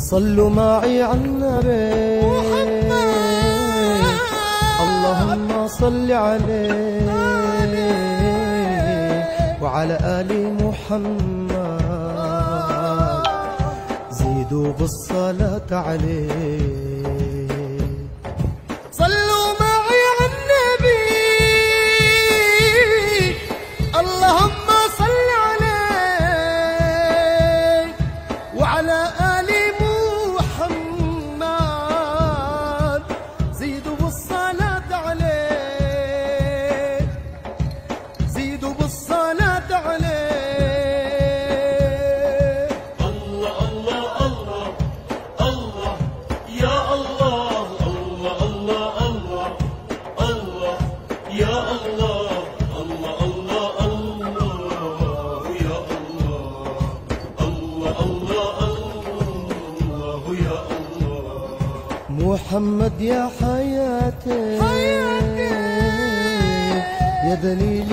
صلوا معي على النبي. اللهم صل عليه. وعلى آل محمد. زيدوا بالصلاة عليه. زيدوا بالصلاة عليه الله الله الله الله يا الله الله الله الله الله يا الله الله الله الله يا الله الله الله الله يا الله محمد يا حياتي حياتي يا دليل